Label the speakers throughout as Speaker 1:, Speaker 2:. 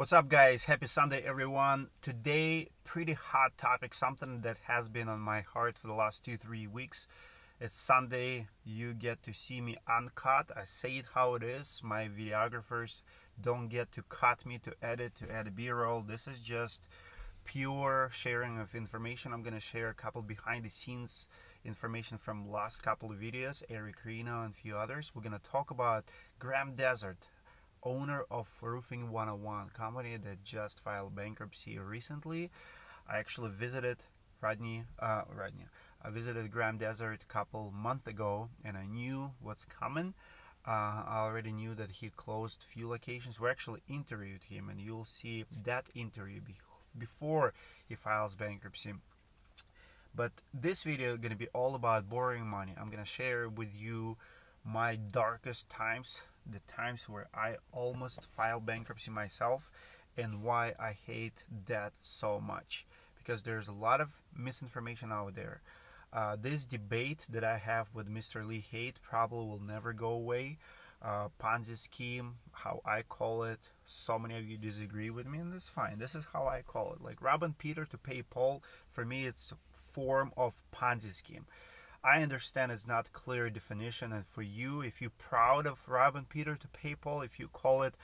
Speaker 1: What's up, guys? Happy Sunday, everyone. Today, pretty hot topic, something that has been on my heart for the last two, three weeks. It's Sunday. You get to see me uncut. I say it how it is. My videographers don't get to cut me, to edit, to add a B roll. This is just pure sharing of information. I'm going to share a couple behind the scenes information from last couple of videos, Eric Reno and a few others. We're going to talk about Graham Desert, owner of Roofing 101 company that just filed bankruptcy recently. I actually visited Rodney, uh, Rodney. I visited Graham Desert a couple months ago, and I knew what's coming. Uh, I already knew that he closed few locations. We actually interviewed him, and you'll see that interview be- before he files bankruptcy. But this video is going to be all about borrowing money. I'm going to share with you my darkest times the times where I almost filed bankruptcy myself and why I hate debt so much. Because there's a lot of misinformation out there. Uh, this debate that I have with Mr. Lee Haight probably will never go away. Uh, Ponzi scheme, how I call it. So many of you disagree with me, and that's fine. This is how I call it. Like Robin Peter to pay Paul, for me, it's form of Ponzi scheme. I understand it's not clear definition, and for you, if you're proud of Robin Peter to pay Paul, if you call it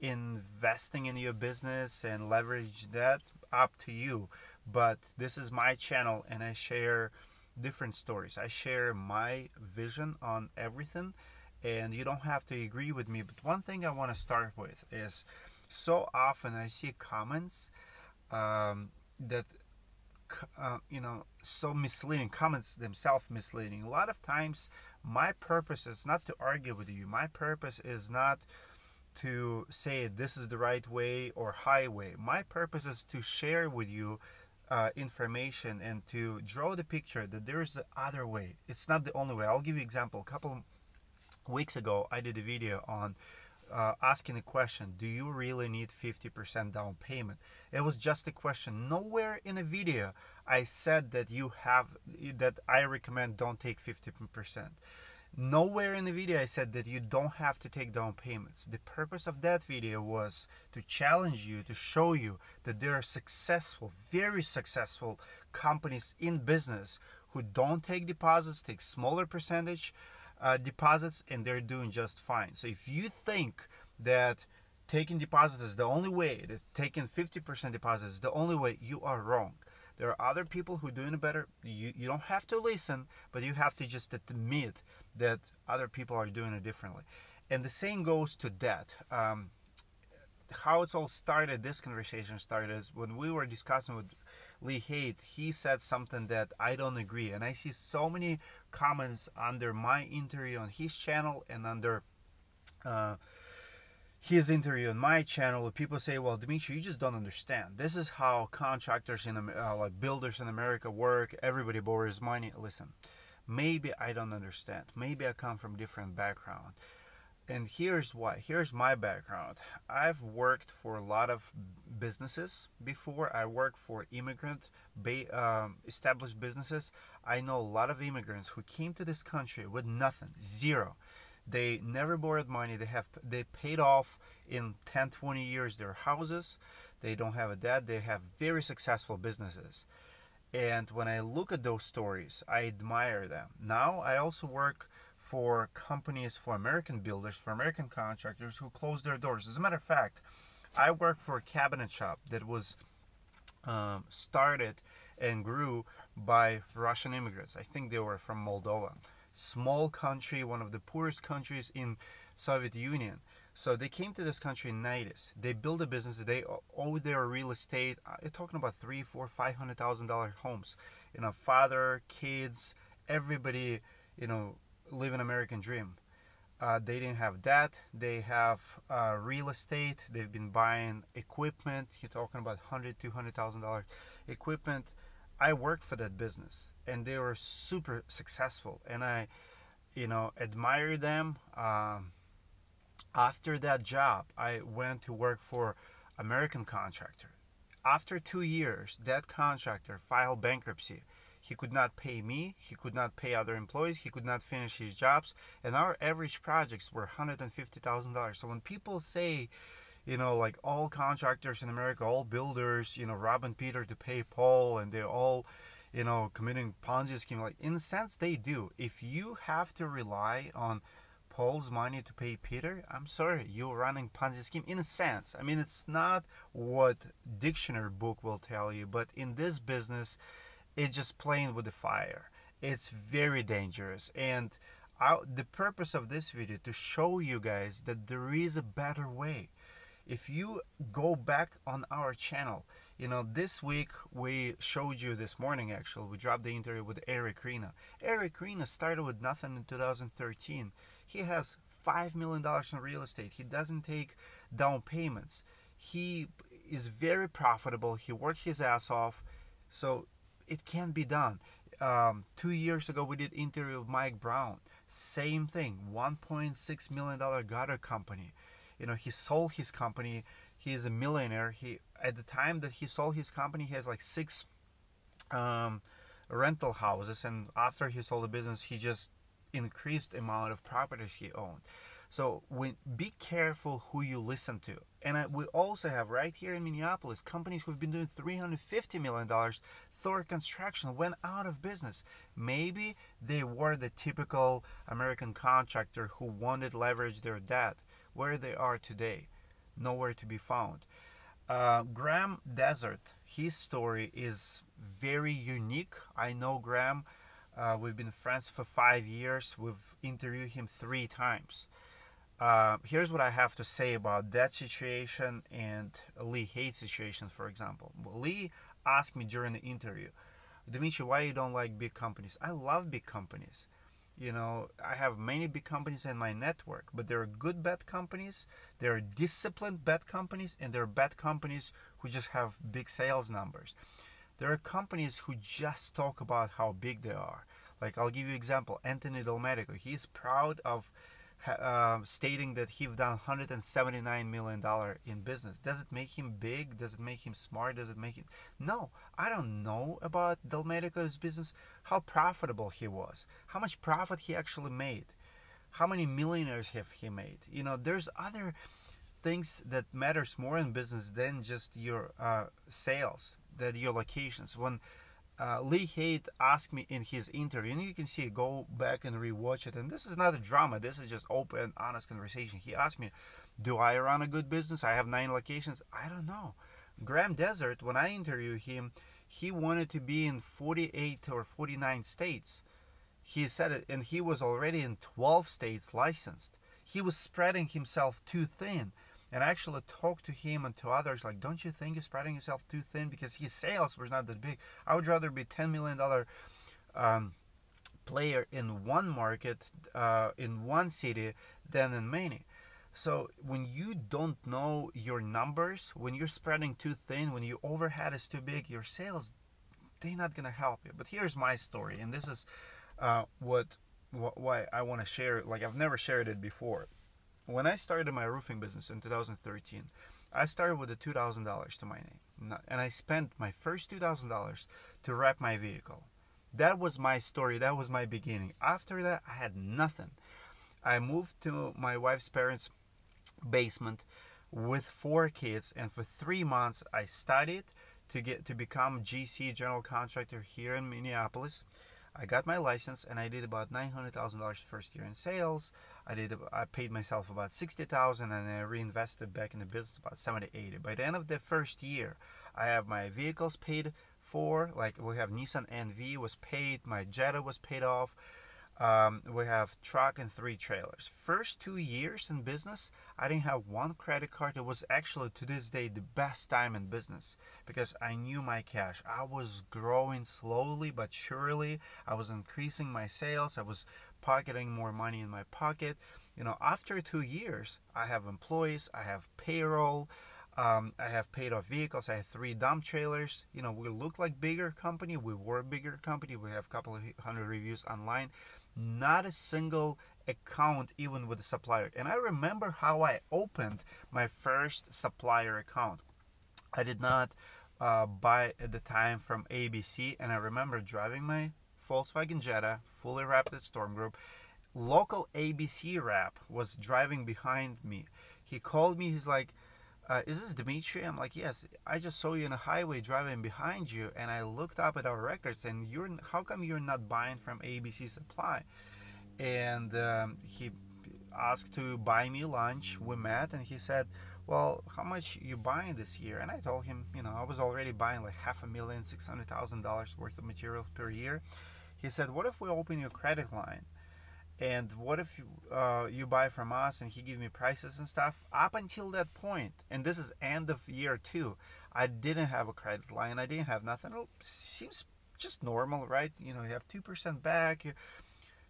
Speaker 1: investing in your business and leverage that, up to you. But this is my channel, and I share different stories. I share my vision on everything, and you don't have to agree with me. But one thing I want to start with is so often I see comments um, that uh, you know so misleading comments themselves misleading. A lot of times my purpose is not to argue with you. My purpose is not to say this is the right way or highway. My purpose is to share with you uh, information and to draw the picture that there is the other way. It's not the only way. I'll give you example. A couple weeks ago i did a video on uh, asking a question do you really need 50% down payment? It was just a question. Nowhere in a video i said that you have that i recommend don't take 50% nowhere in the video i said that you don't have to take down payments. The purpose of that video was to challenge you to show you that there are successful very successful companies in business who don't take deposits take smaller percentage uh, deposits and they're doing just fine. So if you think that taking deposits is the only way, that taking 50% deposits is the only way, you are wrong. There are other people who are doing it better. You, you don't have to listen, but you have to just admit that other people are doing it differently. And the same goes to debt. Um, how it's all started, this conversation started, is when we were discussing with Lee Haight, he said something that I don't agree. And I see so many comments under my interview on his channel and under uh, his interview on my channel. People say, "Well, Dimitri, you just don't understand. This is how contractors in uh, like builders in America work. Everybody borrows money." Listen, maybe I don't understand. Maybe I come from different background and here's why here's my background. I've worked for a lot of businesses before. I worked for immigrant um, established businesses. I know a lot of immigrants who came to this country with nothing zero. They never borrowed money. They have they paid off in 10 20 years their houses. They don't have a debt they have very successful businesses. And when i look at those stories i admire them. Now i also work for companies, for American builders, for American contractors who close their doors. As a matter of fact, I work for a cabinet shop that was um, started and grew by Russian immigrants. I think they were from Moldova. Small country, one of the poorest countries in Soviet Union. So they came to this country in 90s. They built a business. They owe their real estate. Uh, you're talking about three, four, five hundred thousand dollar homes. You know, father, kids, everybody. You know, live an American dream. Uh, they didn't have that. They have uh, real estate. They've been buying equipment. You're talking about hundred, two hundred thousand dollars equipment. I worked for that business, and they were super successful, and I, you know, admire them. Um, after that job, I went to work for American contractor. After two years, that contractor filed bankruptcy he could not pay me, he could not pay other employees, he could not finish his jobs, and our average projects were $150,000. So when people say, you know, like all contractors in America, all builders, you know, robbing Peter to pay Paul, and they're all, you know, committing Ponzi scheme. Like in a sense, they do. If you have to rely on Paul's money to pay Peter, I'm sorry, you're running Ponzi scheme in a sense. I mean, it's not what dictionary book will tell you, but in this business, it's just playing with the fire. It's very dangerous, and I, the purpose of this video to show you guys that there is a better way. If you go back on our channel you know this week we showed you this morning actually we dropped the interview with eric rena. Eric rena started with nothing in 2013 he has five million dollars in real estate. He doesn't take down payments. He is very profitable. He works his ass off. So it can be done. Um, two years ago we did interview with mike brown. Same thing 1.6 million dollar gutter company. You know he sold his company. He is a millionaire. He at the time that he sold his company he has like six um, rental houses and after he sold the business he just increased amount of properties he owned so be careful who you listen to and I, we also have right here in minneapolis companies who've been doing 350 million dollars thor construction went out of business maybe they were the typical american contractor who wanted leverage their debt where they are today, nowhere to be found. Uh, Graham Desert, his story is very unique. I know Graham. Uh, we've been friends for five years. We've interviewed him three times. Uh, here's what I have to say about that situation and Lee Haight situation, for example. Lee asked me during the interview, Dimitri, why you don't like big companies? I love big companies you know i have many big companies in my network but there are good bad companies there are disciplined bad companies and there are bad companies who just have big sales numbers there are companies who just talk about how big they are like i'll give you example anthony delmedico he's proud of uh, stating that he's done 179 million dollar in business. Does it make him big? Does it make him smart? Does it make him? No, I don't know about Delmedico's business. How profitable he was, how much profit he actually made, how many millionaires have he made. You know, there's other things that matters more in business than just your uh, sales, that your locations. When uh, Lee Haight asked me in his interview, and you can see, go back and rewatch it. And this is not a drama. This is just open, honest conversation. He asked me, "Do I run a good business? I have nine locations. I don't know." Graham Desert, when I interviewed him, he wanted to be in 48 or 49 states. He said it, and he was already in 12 states licensed. He was spreading himself too thin and actually talk to him and to others like don't you think you're spreading yourself too thin because his sales were not that big i would rather be 10 million dollar um, player in one market uh, in one city than in many so when you don't know your numbers when you're spreading too thin when your overhead is too big your sales they're not gonna help you but here's my story and this is uh, what why I want to share it. Like I've never shared it before. When I started my roofing business in 2013, I started with a $2,000 to my name. And I spent my first $2,000 to wrap my vehicle. That was my story. That was my beginning. After that, I had nothing. I moved to my wife's parents' basement with four kids, and for three months, I studied to get to become GC general contractor here in Minneapolis. I got my license and I did about nine hundred thousand dollars first year in sales. I did I paid myself about sixty thousand and I reinvested back in the business about 70 80. By the end of the first year, I have my vehicles paid for. Like we have Nissan NV was paid, my Jetta was paid off. Um, we have truck and three trailers. First two years in business, I didn't have one credit card. It was actually to this day the best time in business because I knew my cash. I was growing slowly but surely. I was increasing my sales. I was pocketing more money in my pocket. You know, after two years, I have employees. I have payroll. Um, I have paid off vehicles. I have three dump trailers. You know, we look like bigger company. We were a bigger company. We have a couple of hundred reviews online not a single account even with the supplier. And i remember how i opened my first supplier account. I did not uh, buy at the time from abc and i remember driving my volkswagen jetta fully wrapped at storm group. Local abc rep was driving behind me. He called me he's like uh, is this Dimitri? I'm like, yes. I just saw you in a highway driving behind you, and I looked up at our records, and you're how come you're not buying from ABC Supply? And um, he asked to buy me lunch. We met, and he said, well, how much you buying this year? And I told him, you know, I was already buying like half a million, six hundred thousand dollars worth of material per year. He said, what if we open your credit line? And what if you, uh, you buy from us and he give me prices and stuff? Up until that point and this is end of year two i didn't have a credit line. I didn't have nothing. It seems just normal right? You know you have 2% back.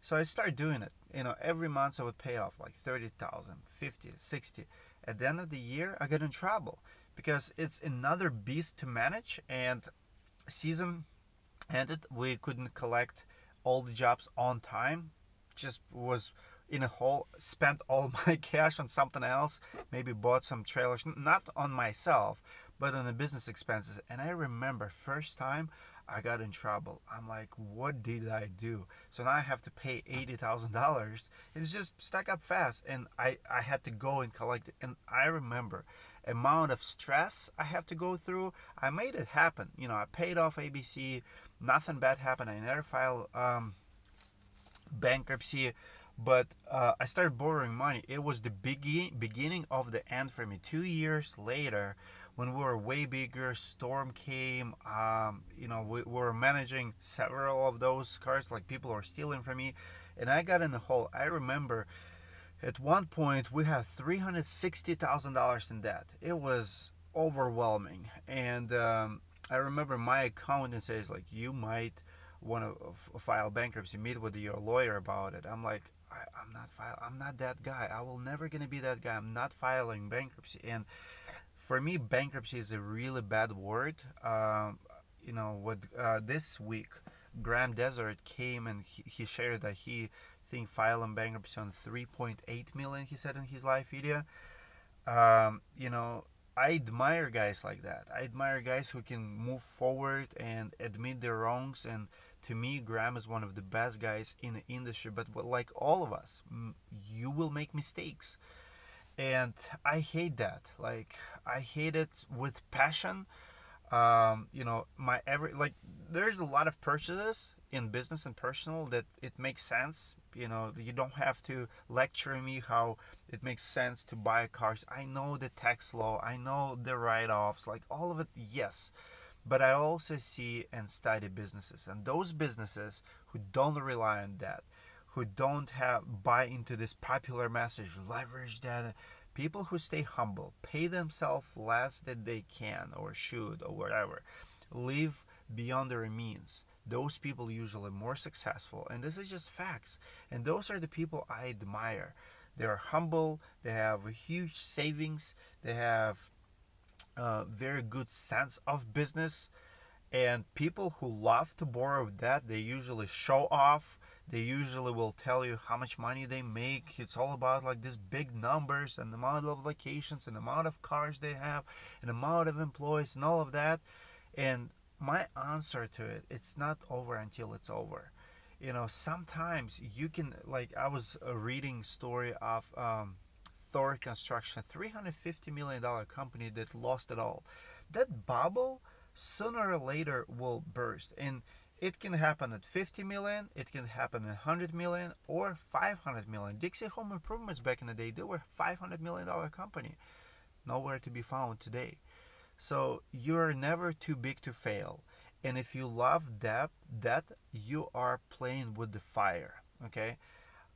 Speaker 1: So i started doing it. You know every month i would pay off like 30000 50 60 at the end of the year i got in trouble because it's another beast to manage and season ended. We couldn't collect all the jobs on time just was in a hole, spent all my cash on something else, maybe bought some trailers, not on myself, but on the business expenses. And I remember first time I got in trouble. I'm like, what did I do? So now I have to pay eighty thousand dollars. It's just stack up fast, and I I had to go and collect it. And I remember amount of stress I have to go through. I made it happen. You know, I paid off ABC. Nothing bad happened. I never filed um, bankruptcy but uh, I started borrowing money. It was the begin- beginning of the end for me. Two years later, when we were way bigger, storm came. Um, you know, we, we, were managing several of those cars. Like people were stealing from me, and I got in the hole. I remember at one point we had three hundred sixty thousand dollars in debt. It was overwhelming, and um, I remember my accountant says like, "You might." Want to file bankruptcy, meet with your lawyer about it. I'm like, I, am not file. I'm not that guy. I will never gonna be that guy. I'm not filing bankruptcy. And for me, bankruptcy is a really bad word. Um, you know, what uh, this week, Graham Desert came and he, he shared that he think filing bankruptcy on 3.8 million. He said in his live video. Um, you know, I admire guys like that. I admire guys who can move forward and admit their wrongs and to me, Graham is one of the best guys in the industry. But like all of us, you will make mistakes, and I hate that. Like I hate it with passion. Um, you know, my every like there's a lot of purchases in business and personal that it makes sense. You know, you don't have to lecture me how it makes sense to buy cars. I know the tax law. I know the write-offs. Like all of it, yes but I also see and study businesses, and those businesses who don't rely on that, who don't have buy into this popular message, leverage that. People who stay humble, pay themselves less than they can or should or whatever, live beyond their means. Those people usually more successful, and this is just facts. And those are the people I admire. They are humble. They have huge savings. They have uh, very good sense of business. And people who love to borrow debt they usually show off. They usually will tell you how much money they make. It's all about like these big numbers and the amount of locations and the amount of cars they have and the amount of employees and all of that. And my answer to it it's not over until it's over. You know sometimes you can like i was reading story of um, Thor Construction, $350 million company that lost it all. That bubble sooner or later will burst. And it can happen at 50 million, it can happen at 100 million or 500 million. Dixie Home Improvements back in the day, they were 500 million dollar company. Nowhere to be found today. So you're never too big to fail. And if you love that, that you are playing with the fire. Okay?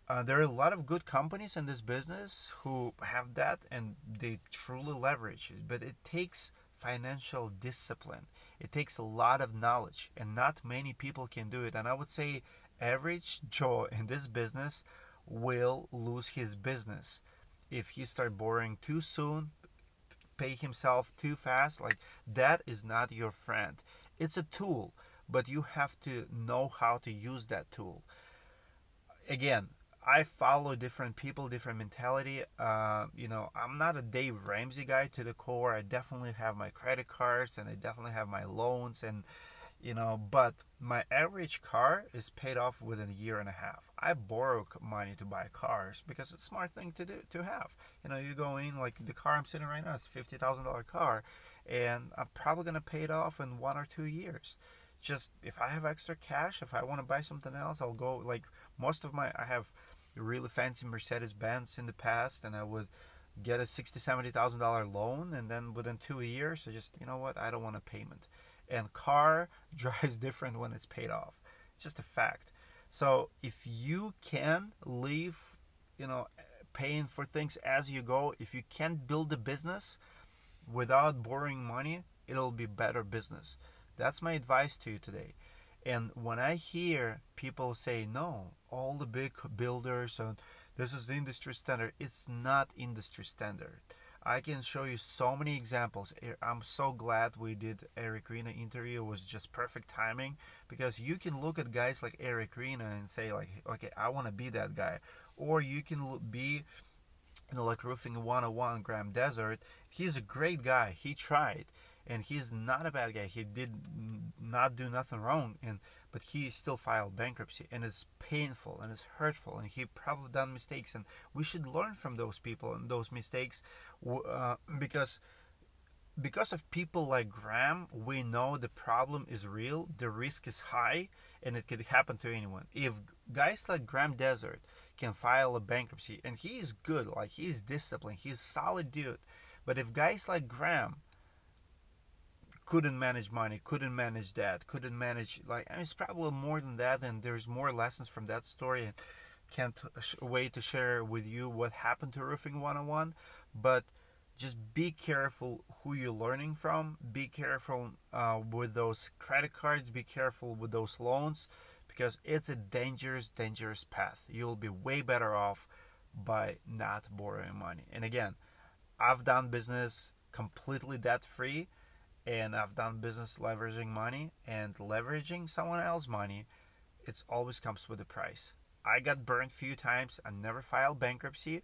Speaker 1: Uh, there are a lot of good companies in this business who have that and they truly leverage it, but it takes financial discipline. It takes a lot of knowledge, and not many people can do it. And I would say, average Joe in this business will lose his business if he start borrowing too soon, pay himself too fast. Like that is not your friend. It's a tool, but you have to know how to use that tool. Again, I follow different people, different mentality. Uh, you know, I'm not a Dave Ramsey guy to the core. I definitely have my credit cards and I definitely have my loans and you know but my average car is paid off within a year and a half i borrow money to buy cars because it's a smart thing to do to have you know you go in like the car i'm sitting right now is $50000 car and i'm probably to pay it off in one or two years just if i have extra cash if i want to buy something else i'll go like most of my i have really fancy mercedes benz in the past and i would get a sixty seventy thousand dollar loan and then within two years so just you know what? I don't want a payment. And car drives different when it's paid off. It's just a fact. So if you can leave you know paying for things as you go if you can build a business without borrowing money it'll be better business. That's my advice to you today and when i hear people say no all the big builders and this is the industry standard it's not industry standard I can show you so many examples. I'm so glad we did Eric Rena interview. It was just perfect timing because you can look at guys like Eric Rena and say like, okay, I want to be that guy, or you can be, you know, like roofing 101 Graham Desert. He's a great guy. He tried and he's not a bad guy. He did not do nothing wrong, and but he still filed bankruptcy, and it's painful and it's hurtful, and he probably done mistakes, and we should learn from those people and those mistakes, uh, because because of people like Graham, we know the problem is real, the risk is high, and it could happen to anyone. If guys like Graham Desert can file a bankruptcy, and he is good, like he's disciplined, he's solid dude, but if guys like Graham couldn't manage money, couldn't manage that, couldn't manage like I mean, it's probably more than that, and there's more lessons from that story. And can't wait to share with you what happened to Roofing 101, but just be careful who you're learning from. Be careful uh, with those credit cards. Be careful with those loans because it's a dangerous, dangerous path. You'll be way better off by not borrowing money. And again, I've done business completely debt free and I've done business leveraging money and leveraging someone else's money, it always comes with a price. I got burned a few times. I never filed bankruptcy.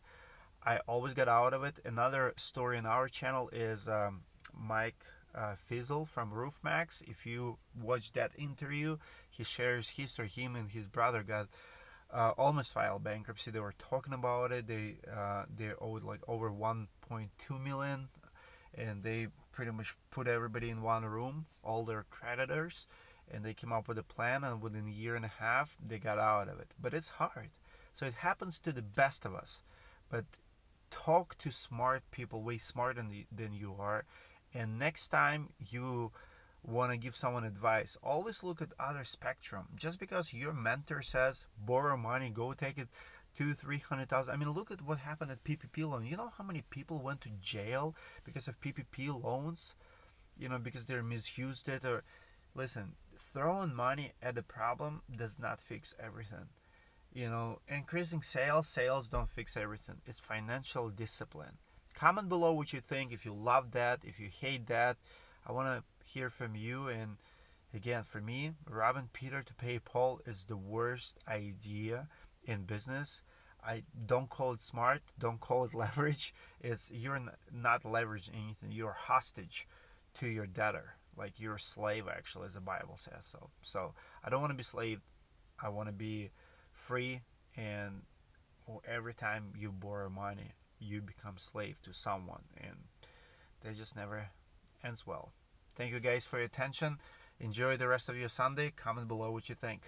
Speaker 1: I always got out of it. Another story in our channel is um, Mike uh, Feazell from Roof Maxx. If you watch that interview, he shares history. Him and his brother got uh, almost filed bankruptcy. They were talking about it. They uh, they owed like over 1.2 million, and they pretty much put everybody in one room, all their creditors, and they came up with a plan. And within a year and a half, they got out of it. But it's hard. So it happens to the best of us. But talk to smart people, way smarter than, than you are. And next time you want to give someone advice, always look at other spectrum. Just because your mentor says borrow money, go take it two, three hundred thousand. I mean, look at what happened at PPP loan. You know how many people went to jail because of PPP loans? You know, because they're misused it or listen, throwing money at the problem does not fix everything. You know, increasing sales, sales don't fix everything. It's financial discipline. Comment below what you think. If you love that, if you hate that, I want to hear from you. And again, for me, robbing Peter to pay Paul is the worst idea in business. I don't call it smart, don't call it leverage. It's you're not leveraging anything. You're hostage to your debtor, like you're a slave actually, as the Bible says. So, so I don't want to be slave. I want to be free, and every time you borrow money, you become slave to someone, and that just never ends well. Thank you guys for your attention. Enjoy the rest of your Sunday. Comment below what you think.